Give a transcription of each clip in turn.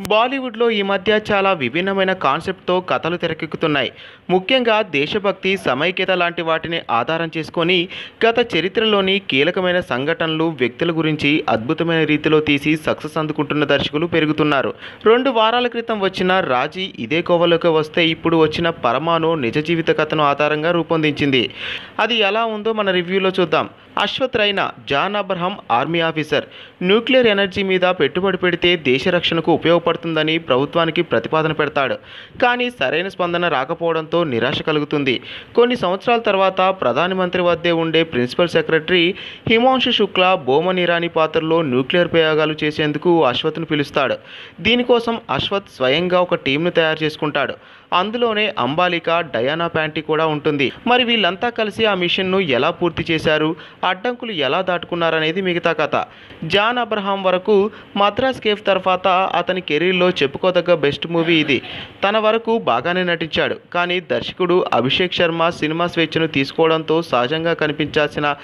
బాలీవుడ్లో ఈ మధ్య చాలా విభిన్నమైన కాన్సెప్ట్తో కథలు తెరకెక్కుతున్నాయి. ముఖ్యంగా దేశభక్తి సమైక్యత లాంటి వాటిని ఆధారం చేసుకొని గత చరిత్రలోని కీలకమైన సంఘటనలు వ్యక్తుల గురించి అద్భుతమైన రీతిలో తీసి సక్సెస్ అందుకుంటున్న దర్శకులు పెరుగుతున్నారు. రెండు వారాల క్రితం వచ్చిన రాజీ ఇదే కోవలోకి వస్తే ఇప్పుడు వచ్చిన పరమాణు నిజ జీవిత కథను ఆధారంగా రూపొందించింది. అది ఎలా ఉందో మన రివ్యూలో చూద్దాం. Ashwat Raina John Abraham army officer. Nuclear energy మీద పెట్టుబడి పెడితే దేశ రక్షణకు ఉపయోగపడుతుందని ప్రభుత్వానికి ప్రతిపాదన పెడతాడు. కానీ సరైన స్పందన రాకపోవడంతో నిరాశ కలుగుతుంది. కొన్ని సంవత్సరాల తర్వాత ప్రధానమంత్రి వద్దే ఉండే ప్రిన్సిపల్ సెక్రటరీ హిమాంశు శుక్లా బోమన్ ఇరానీ పాత్రలో న్యూక్లియర్ ప్రయోగాలు చేసేందుకు అశ్వత్ను పిలుస్తాడు. దీనికోసం అశ్వత్ స్వయంగా ఒక టీంను తయారు చేసుకుంటాడు. అందులోనే అంబాలిక డయానా ప్యాంటీ కూడా ఉంటుంది. మరి వీళ్ళంతా కలిసి ఆ మిషన్ను ఎలా పూర్తి చేశారు? అడ్డంకులు ఎలా దాటుకున్నారనేది మిగతా కథ. జాన్ అబ్రహాం వరకు మద్రాస్ కేఫ్ తర్వాత అతని కెరీర్లో చెప్పుకోదగ్గ బెస్ట్ మూవీ ఇది. తన వరకు బాగానే నటించాడు. కానీ దర్శకుడు అభిషేక్ శర్మ సినిమా స్వేచ్ఛను తీసుకోవడంతో సహజంగా కనిపించాల్సిన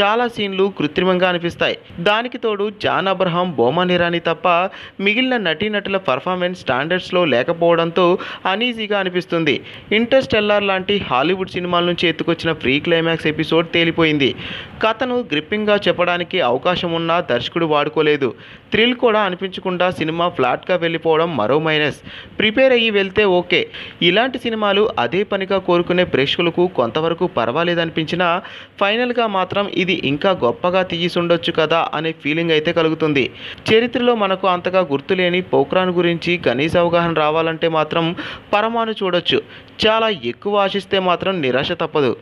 చాలా సీన్లు కృత్రిమంగా అనిపిస్తాయి. దానికి తోడు జాన్ అబ్రహాం బోమా నిరాని తప్ప మిగిలిన నటీనటుల పర్ఫార్మెన్స్ స్టాండర్డ్స్లో లేకపోవడంతో అనీజీగా అనిపిస్తుంది. ఇంటర్స్టెల్లార్ లాంటి హాలీవుడ్ సినిమాల నుంచి ఎత్తుకొచ్చిన ప్రీ క్లైమాక్స్ ఎపిసోడ్ తేలిపోయింది. కథను గ్రిప్పింగ్గా చెప్పడానికి అవకాశం ఉన్నా దర్శకుడు వాడుకోలేదు. థ్రిల్ కూడా అనిపించకుండా సినిమా ఫ్లాట్గా వెళ్ళిపోవడం మరో మైనస్. ప్రిపేర్ అయ్యి వెళ్తే ఓకే. ఇలాంటి సినిమాలు అదే పనిగా కోరుకునే ప్రేక్షకులకు కొంతవరకు పర్వాలేదనిపించినా ఫైనల్గా మాత్రం ఇది ఇంకా గొప్పగా తీయసుండొచ్చు కదా అనే ఫీలింగ్ అయితే కలుగుతుంది. చరిత్రలో మనకు అంతగా గుర్తులేని పోఖ్రాన్ గురించి కనీస అవగాహన రావాలంటే మాత్రం పరమాణు చూడొచ్చు. చాలా ఎక్కువ ఆశిస్తే మాత్రం నిరాశ తప్పదు.